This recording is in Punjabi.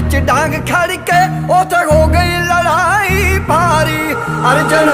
ਡਾਂਗ ਖੜ ਕੇ ਉਥੇ ਹੋ ਗਈ ਲੜਾਈ ਭਾਰੀ। ਅਰਜਨ